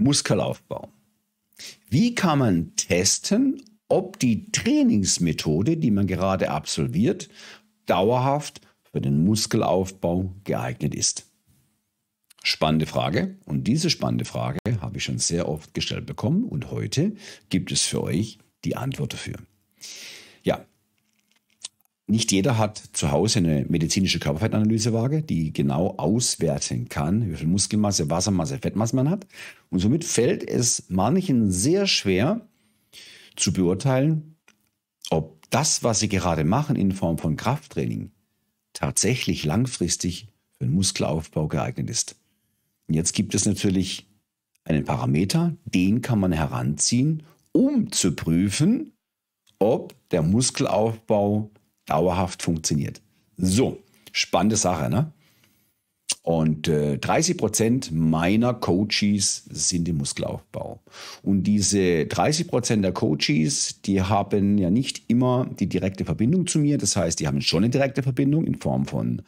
Muskelaufbau. Wie kann man testen, ob die Trainingsmethode, die man gerade absolviert, dauerhaft für den Muskelaufbau geeignet ist? Spannende Frage. Und diese spannende Frage habe ich schon sehr oft gestellt bekommen und heute gibt es für euch die Antwort dafür. Ja, nicht jeder hat zu Hause eine medizinische Körperfettanalysewaage, die genau auswerten kann, wie viel Muskelmasse, Wassermasse, Fettmasse man hat. Und somit fällt es manchen sehr schwer zu beurteilen, ob das, was sie gerade machen in Form von Krafttraining, tatsächlich langfristig für den Muskelaufbau geeignet ist. Und jetzt gibt es natürlich einen Parameter, den kann man heranziehen, um zu prüfen, ob der Muskelaufbau dauerhaft funktioniert. So, spannende Sache, ne? Und äh, 30 Prozent meiner Coaches sind im Muskelaufbau. Und diese 30 Prozent der Coaches, die haben ja nicht immer die direkte Verbindung zu mir. Das heißt, die haben schon eine direkte Verbindung in Form von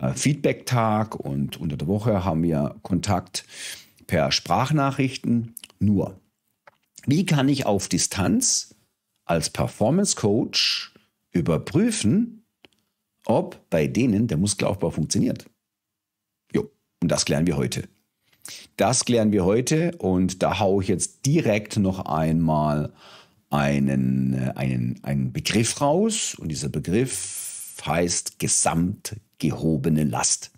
äh, Feedback-Tag und unter der Woche haben wir Kontakt per Sprachnachrichten. Nur, wie kann ich auf Distanz als Performance Coach überprüfen, ob bei denen der Muskelaufbau funktioniert. Jo, und das klären wir heute. Das klären wir heute und da haue ich jetzt direkt noch einmal einen, äh, einen, einen Begriff raus und dieser Begriff heißt gesamtgehobene Last.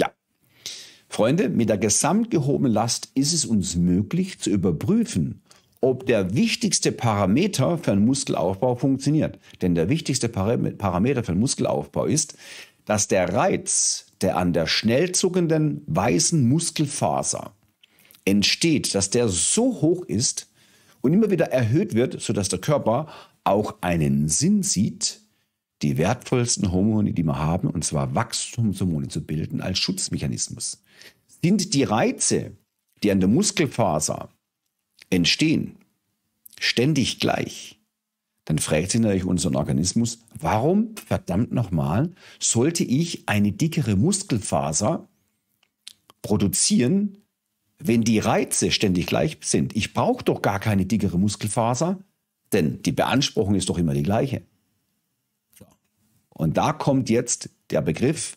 Ja, Freunde, mit der gesamtgehobenen Last ist es uns möglich zu überprüfen, ob der wichtigste Parameter für einen Muskelaufbau funktioniert. Denn der wichtigste Parameter für einen Muskelaufbau ist, dass der Reiz, der an der schnell zuckenden weißen Muskelfaser entsteht, dass der so hoch ist und immer wieder erhöht wird, sodass der Körper auch einen Sinn sieht, die wertvollsten Hormone, die wir haben, und zwar Wachstumshormone zu bilden als Schutzmechanismus. Sind die Reize, die an der Muskelfaser entstehen, ständig gleich, dann fragt sich natürlich unser Organismus, warum verdammt nochmal sollte ich eine dickere Muskelfaser produzieren, wenn die Reize ständig gleich sind? Ich brauche doch gar keine dickere Muskelfaser, denn die Beanspruchung ist doch immer die gleiche. Und da kommt jetzt der Begriff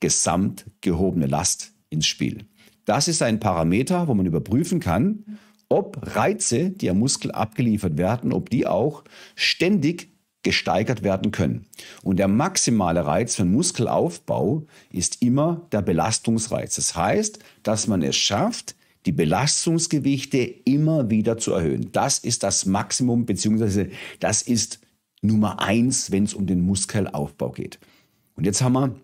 gesamtgehobene Last ins Spiel. Das ist ein Parameter, wo man überprüfen kann, ob Reize, die am Muskel abgeliefert werden, ob die auch ständig gesteigert werden können. Und der maximale Reiz für Muskelaufbau ist immer der Belastungsreiz. Das heißt, dass man es schafft, die Belastungsgewichte immer wieder zu erhöhen. Das ist das Maximum, beziehungsweise das ist Nummer eins, wenn es um den Muskelaufbau geht. Und jetzt haben wir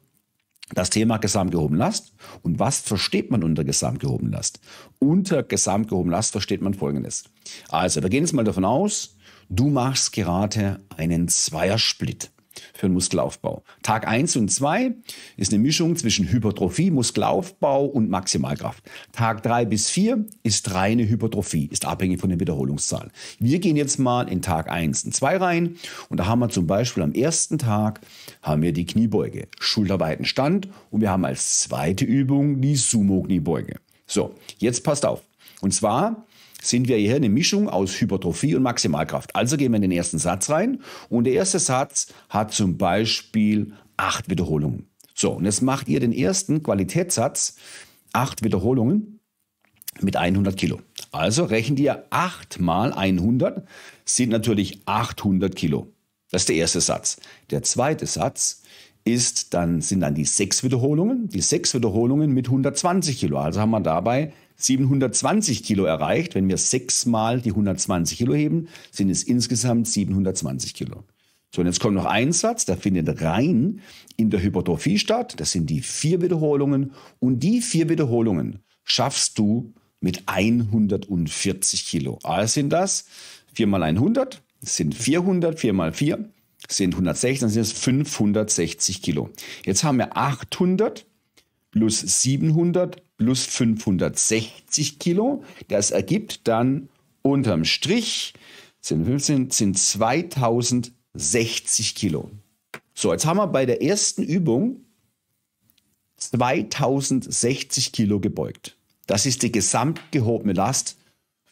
das Thema gesamtgehoben Last. Und was versteht man unter gesamtgehoben Last? Unter gesamtgehoben Last versteht man Folgendes. Also, wir gehen jetzt mal davon aus, du machst gerade einen Zweiersplit für den Muskelaufbau. Tag 1 und 2 ist eine Mischung zwischen Hypertrophie, Muskelaufbau und Maximalkraft. Tag 3 bis 4 ist reine Hypertrophie, ist abhängig von der Wiederholungszahl. Wir gehen jetzt mal in Tag 1 und 2 rein und da haben wir zum Beispiel am ersten Tag haben wir die Kniebeuge, schulterweiten Stand und wir haben als zweite Übung die Sumo-Kniebeuge. So, jetzt passt auf. Und zwar sind wir hier eine Mischung aus Hypertrophie und Maximalkraft. Also gehen wir in den ersten Satz rein und der erste Satz hat zum Beispiel acht Wiederholungen. So, und jetzt macht ihr den ersten Qualitätssatz, acht Wiederholungen mit 100 Kilo. Also rechnet ihr 8 mal 100 sind natürlich 800 Kilo. Das ist der erste Satz. Der zweite Satz ist dann, sind dann die sechs Wiederholungen. Die sechs Wiederholungen mit 120 Kilo. Also haben wir dabei 720 Kilo erreicht. Wenn wir sechsmal die 120 Kilo heben, sind es insgesamt 720 Kilo. So, und jetzt kommt noch ein Satz, der findet rein in der Hypertrophie statt. Das sind die vier Wiederholungen. Und die vier Wiederholungen schaffst du mit 140 Kilo. Also sind das 4 mal 100, sind 400, 4 mal 4 sind 160, dann sind es 560 Kilo. Jetzt haben wir 800 plus 700 plus 560 Kilo. Das ergibt dann unterm Strich sind 15, sind 2060 Kilo. So, jetzt haben wir bei der ersten Übung 2060 Kilo gebeugt. Das ist die gesamtgehobene Last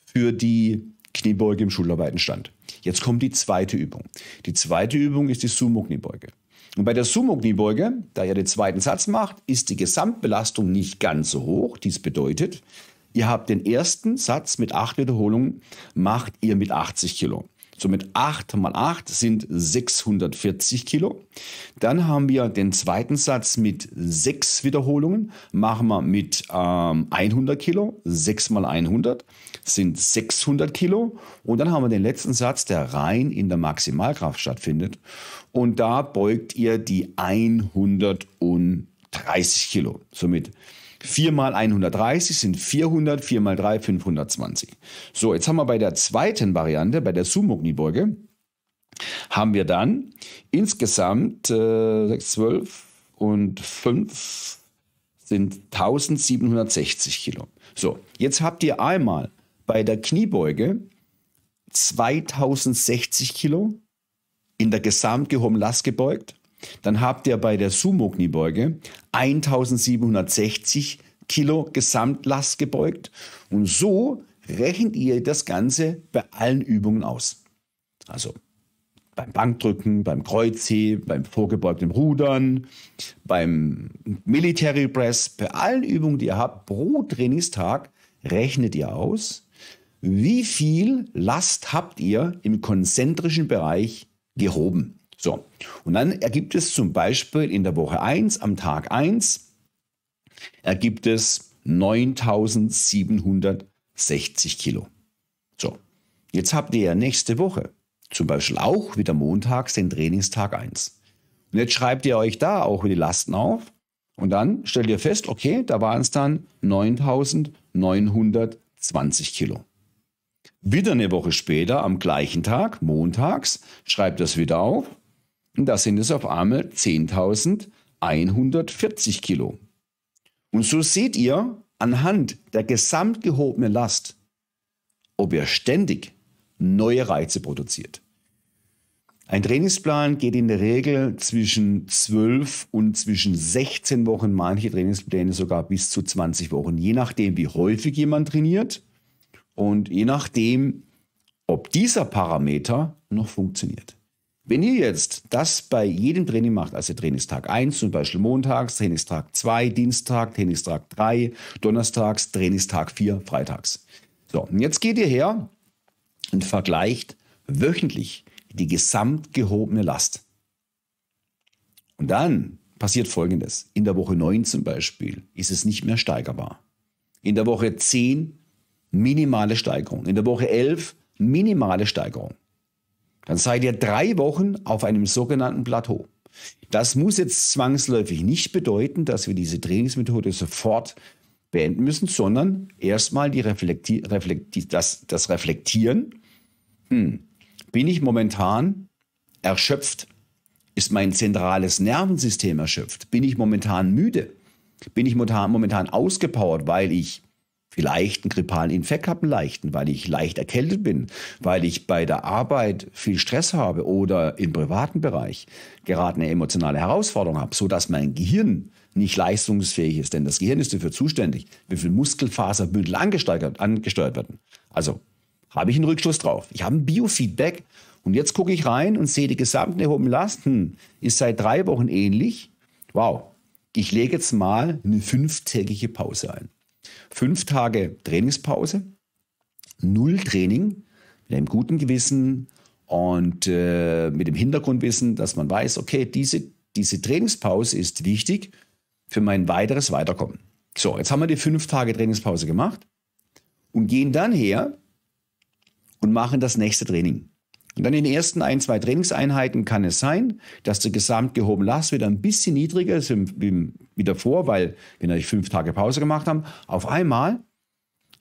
für die Kniebeuge im Schulterweitenstand. Jetzt kommt die zweite Übung. Die zweite Übung ist die Sumo-Kniebeuge. Und bei der Sumo-Kniebeuge, da ihr den zweiten Satz macht, ist die Gesamtbelastung nicht ganz so hoch. Dies bedeutet, ihr habt den ersten Satz mit acht Wiederholungen, macht ihr mit 80 Kilo. Somit 8 mal 8 sind 640 Kilo. Dann haben wir den zweiten Satz mit 6 Wiederholungen. Machen wir mit ähm, 100 Kilo. 6 mal 100 sind 600 Kilo. Und dann haben wir den letzten Satz, der rein in der Maximalkraft stattfindet. Und da beugt ihr die 130 Kilo. Somit 4 mal 130 sind 400, 4 mal 3 520. So, jetzt haben wir bei der zweiten Variante, bei der Sumo-Kniebeuge, haben wir dann insgesamt äh, 6, 12 und 5 sind 1760 Kilo. So, jetzt habt ihr einmal bei der Kniebeuge 2060 Kilo in der gesamtgehobenen Last gebeugt dann habt ihr bei der Sumo-Kniebeuge 1760 Kilo Gesamtlast gebeugt und so rechnet ihr das Ganze bei allen Übungen aus. Also beim Bankdrücken, beim Kreuzheben, beim vorgebeugten Rudern, beim Military Press, bei allen Übungen, die ihr habt pro Trainingstag, rechnet ihr aus, wie viel Last habt ihr im konzentrischen Bereich gehoben. So, und dann ergibt es zum Beispiel in der Woche 1, am Tag 1, ergibt es 9760 Kilo. So, jetzt habt ihr ja nächste Woche zum Beispiel auch wieder montags den Trainingstag 1. Und jetzt schreibt ihr euch da auch die Lasten auf und dann stellt ihr fest, okay, da waren es dann 9920 Kilo. Wieder eine Woche später, am gleichen Tag, montags, schreibt das wieder auf da sind es auf einmal 10.140 Kilo. Und so seht ihr anhand der gesamt gehobenen Last, ob ihr ständig neue Reize produziert. Ein Trainingsplan geht in der Regel zwischen 12 und zwischen 16 Wochen, manche Trainingspläne sogar bis zu 20 Wochen, je nachdem, wie häufig jemand trainiert und je nachdem, ob dieser Parameter noch funktioniert. Wenn ihr jetzt das bei jedem Training macht, also Trainingstag 1, zum Beispiel montags, Trainingstag 2, Dienstag, Trainingstag 3, Donnerstags, Trainingstag 4, Freitags. So, und jetzt geht ihr her und vergleicht wöchentlich die gesamt gehobene Last. Und dann passiert Folgendes. In der Woche 9 zum Beispiel ist es nicht mehr steigerbar. In der Woche 10 minimale Steigerung. In der Woche 11 minimale Steigerung dann seid ihr drei Wochen auf einem sogenannten Plateau. Das muss jetzt zwangsläufig nicht bedeuten, dass wir diese Trainingsmethode sofort beenden müssen, sondern erstmal Reflekti Reflekti das, das Reflektieren. Hm. Bin ich momentan erschöpft? Ist mein zentrales Nervensystem erschöpft? Bin ich momentan müde? Bin ich momentan ausgepowert, weil ich vielleicht einen grippalen Infekt habe, einen leichten, weil ich leicht erkältet bin, weil ich bei der Arbeit viel Stress habe oder im privaten Bereich gerade eine emotionale Herausforderung habe, so dass mein Gehirn nicht leistungsfähig ist, denn das Gehirn ist dafür zuständig, wie viel Muskelfaserbündel angesteuert, angesteuert werden. Also habe ich einen Rückschluss drauf. Ich habe ein Biofeedback und jetzt gucke ich rein und sehe die gesamte erhobene Last, hm, ist seit drei Wochen ähnlich. Wow, ich lege jetzt mal eine fünftägige Pause ein. Fünf Tage Trainingspause, null Training, mit einem guten Gewissen und äh, mit dem Hintergrundwissen, dass man weiß, okay, diese, diese Trainingspause ist wichtig für mein weiteres Weiterkommen. So, jetzt haben wir die fünf Tage Trainingspause gemacht und gehen dann her und machen das nächste Training. Und dann in den ersten ein, zwei Trainingseinheiten kann es sein, dass der gesamtgehobene Last wieder ein bisschen niedriger ist wie, wie davor, weil wir natürlich fünf Tage Pause gemacht haben. Auf einmal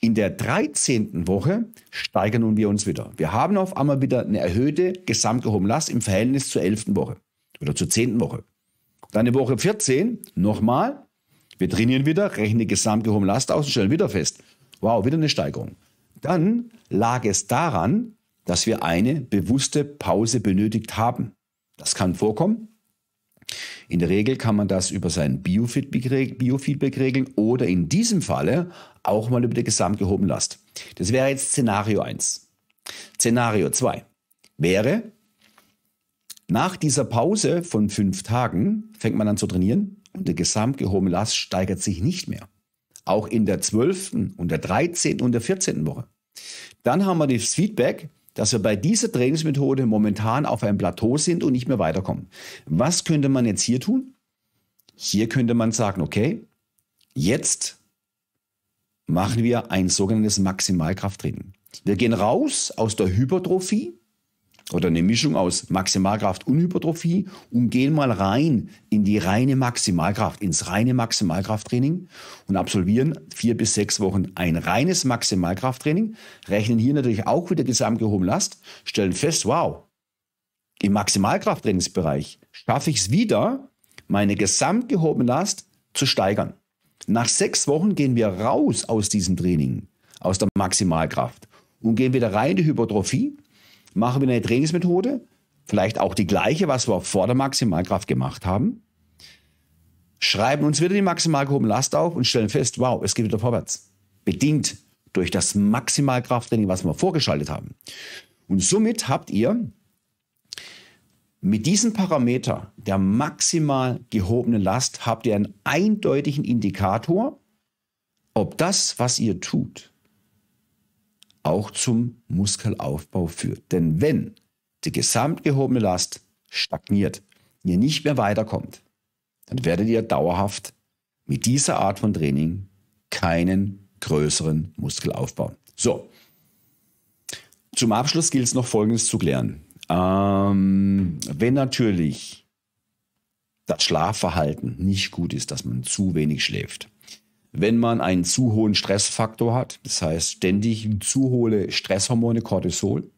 in der 13. Woche steigern wir uns wieder. Wir haben auf einmal wieder eine erhöhte gesamtgehobene Last im Verhältnis zur 11. Woche oder zur 10. Woche. Dann in Woche 14 nochmal. Wir trainieren wieder, rechnen die gesamtgehobene Last aus und stellen wieder fest. Wow, wieder eine Steigerung. Dann lag es daran, dass wir eine bewusste Pause benötigt haben. Das kann vorkommen. In der Regel kann man das über sein Biofeedback regeln oder in diesem Falle auch mal über die gesamtgehobene Last. Das wäre jetzt Szenario 1. Szenario 2 wäre, nach dieser Pause von fünf Tagen fängt man an zu trainieren und die gesamtgehobene Last steigert sich nicht mehr. Auch in der 12. und der 13. und der 14. Woche. Dann haben wir das Feedback, dass wir bei dieser Trainingsmethode momentan auf einem Plateau sind und nicht mehr weiterkommen. Was könnte man jetzt hier tun? Hier könnte man sagen, okay, jetzt machen wir ein sogenanntes Maximalkrafttraining. Wir gehen raus aus der Hypertrophie oder eine Mischung aus Maximalkraft und Hypertrophie und gehen mal rein in die reine Maximalkraft, ins reine Maximalkrafttraining und absolvieren vier bis sechs Wochen ein reines Maximalkrafttraining, rechnen hier natürlich auch wieder gesamtgehobene Last, stellen fest, wow, im Maximalkrafttrainingsbereich schaffe ich es wieder, meine gesamtgehobene Last zu steigern. Nach sechs Wochen gehen wir raus aus diesem Training, aus der Maximalkraft und gehen wieder rein in die Hypertrophie machen wir eine Trainingsmethode, vielleicht auch die gleiche, was wir vor der Maximalkraft gemacht haben, schreiben uns wieder die maximal gehobene Last auf und stellen fest, wow, es geht wieder vorwärts. Bedingt durch das Maximalkrafttraining, was wir vorgeschaltet haben. Und somit habt ihr mit diesem Parameter der maximal gehobenen Last habt ihr einen eindeutigen Indikator, ob das, was ihr tut, auch zum Muskelaufbau führt. Denn wenn die gesamt gehobene Last stagniert, ihr nicht mehr weiterkommt, dann werdet ihr dauerhaft mit dieser Art von Training keinen größeren Muskel aufbauen. So, zum Abschluss gilt es noch Folgendes zu klären. Ähm, wenn natürlich das Schlafverhalten nicht gut ist, dass man zu wenig schläft, wenn man einen zu hohen Stressfaktor hat, das heißt ständig zu hohe Stresshormone, Cortisol,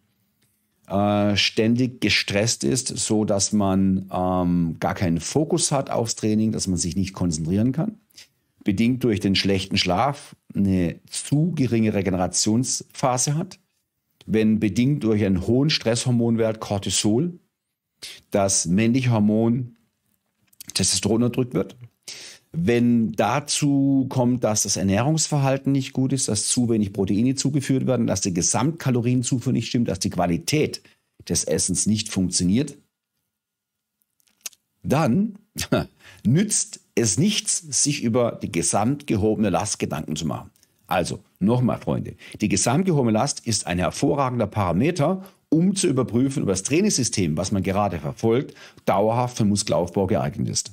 äh, ständig gestresst ist, so dass man ähm, gar keinen Fokus hat aufs Training, dass man sich nicht konzentrieren kann, bedingt durch den schlechten Schlaf eine zu geringe Regenerationsphase hat, wenn bedingt durch einen hohen Stresshormonwert Cortisol das männliche Hormon Testosteron unterdrückt wird, wenn dazu kommt, dass das Ernährungsverhalten nicht gut ist, dass zu wenig Proteine zugeführt werden, dass die Gesamtkalorienzufuhr nicht stimmt, dass die Qualität des Essens nicht funktioniert, dann nützt es nichts, sich über die gesamtgehobene Last Gedanken zu machen. Also, nochmal, Freunde, die gesamtgehobene Last ist ein hervorragender Parameter, um zu überprüfen, ob das Trainingssystem, was man gerade verfolgt, dauerhaft für Muskelaufbau geeignet ist.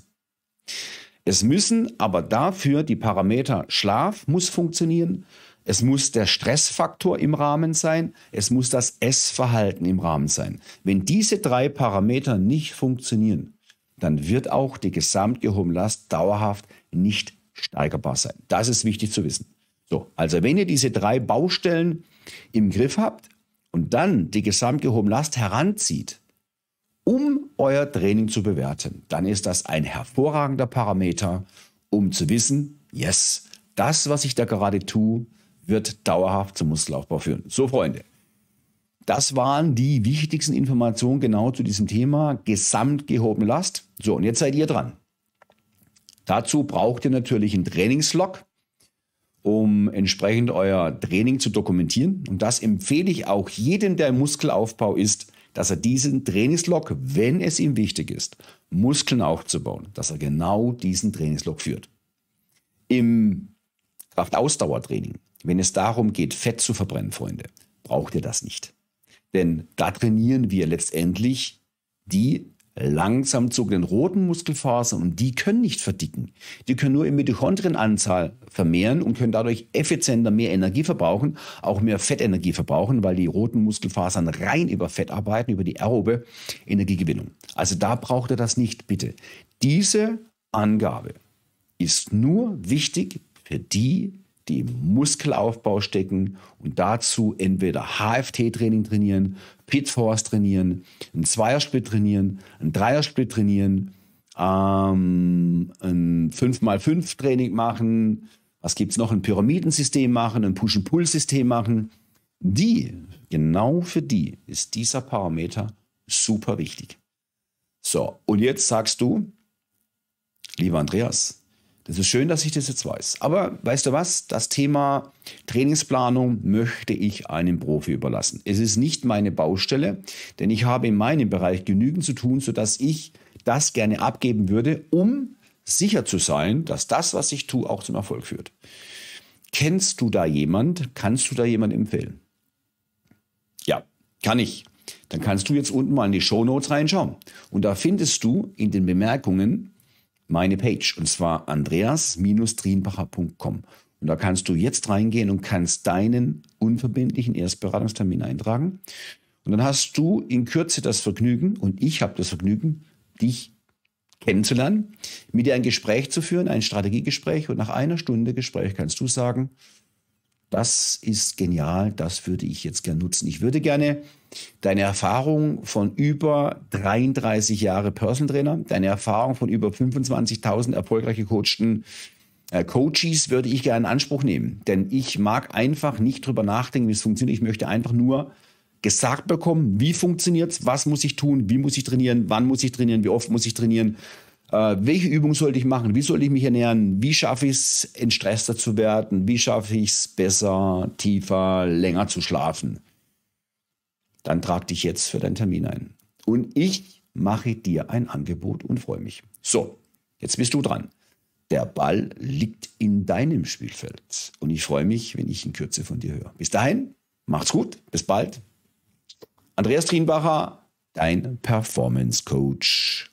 Es müssen aber dafür die Parameter Schlaf muss funktionieren, es muss der Stressfaktor im Rahmen sein, es muss das Essverhalten im Rahmen sein. Wenn diese drei Parameter nicht funktionieren, dann wird auch die gesamtgehobene Last dauerhaft nicht steigerbar sein. Das ist wichtig zu wissen. So, also wenn ihr diese drei Baustellen im Griff habt und dann die gesamtgehobene Last heranzieht, um euer Training zu bewerten, dann ist das ein hervorragender Parameter, um zu wissen, yes, das, was ich da gerade tue, wird dauerhaft zum Muskelaufbau führen. So, Freunde, das waren die wichtigsten Informationen genau zu diesem Thema gesamtgehobene Last. So, und jetzt seid ihr dran. Dazu braucht ihr natürlich einen Trainingslog, um entsprechend euer Training zu dokumentieren. Und das empfehle ich auch jedem, der im Muskelaufbau ist, dass er diesen Trainingslog, wenn es ihm wichtig ist, Muskeln aufzubauen, dass er genau diesen Trainingslog führt. Im Kraftausdauertraining, wenn es darum geht, Fett zu verbrennen, Freunde, braucht ihr das nicht. Denn da trainieren wir letztendlich die langsam zuckenden roten Muskelfasern und die können nicht verdicken. Die können nur in Mitochondrienanzahl vermehren und können dadurch effizienter mehr Energie verbrauchen, auch mehr Fettenergie verbrauchen, weil die roten Muskelfasern rein über Fett arbeiten, über die aerobe Energiegewinnung. Also da braucht ihr das nicht, bitte. Diese Angabe ist nur wichtig für die, die im Muskelaufbau stecken und dazu entweder HFT-Training trainieren, Pitforce trainieren, einen Zweiersplit trainieren, einen Dreiersplit trainieren, ähm, ein 5x5-Training machen, was gibt es noch, ein Pyramidensystem machen, ein Push-and-Pull-System machen. Die, genau für die ist dieser Parameter super wichtig. So, und jetzt sagst du, Lieber Andreas, das ist schön, dass ich das jetzt weiß. Aber weißt du was? Das Thema Trainingsplanung möchte ich einem Profi überlassen. Es ist nicht meine Baustelle, denn ich habe in meinem Bereich genügend zu tun, sodass ich das gerne abgeben würde, um sicher zu sein, dass das, was ich tue, auch zum Erfolg führt. Kennst du da jemand? Kannst du da jemand empfehlen? Ja, kann ich. Dann kannst du jetzt unten mal in die Show Notes reinschauen. Und da findest du in den Bemerkungen meine Page. Und zwar andreas-trienbacher.com. Und da kannst du jetzt reingehen und kannst deinen unverbindlichen Erstberatungstermin eintragen. Und dann hast du in Kürze das Vergnügen, und ich habe das Vergnügen, dich kennenzulernen, mit dir ein Gespräch zu führen, ein Strategiegespräch. Und nach einer Stunde Gespräch kannst du sagen, das ist genial, das würde ich jetzt gerne nutzen. Ich würde gerne deine Erfahrung von über 33 Jahre Personal Trainer, deine Erfahrung von über 25.000 erfolgreich gecoachten äh, Coaches würde ich gerne in Anspruch nehmen. Denn ich mag einfach nicht drüber nachdenken, wie es funktioniert. Ich möchte einfach nur gesagt bekommen, wie funktioniert es, was muss ich tun, wie muss ich trainieren, wann muss ich trainieren, wie oft muss ich trainieren, äh, welche Übung sollte ich machen, wie soll ich mich ernähren, wie schaffe ich es, entstresster zu werden, wie schaffe ich es, besser, tiefer, länger zu schlafen. Dann trag dich jetzt für deinen Termin ein. Und ich mache dir ein Angebot und freue mich. So, jetzt bist du dran. Der Ball liegt in deinem Spielfeld. Und ich freue mich, wenn ich in Kürze von dir höre. Bis dahin, macht's gut, bis bald. Andreas Trienbacher, dein Performance Coach.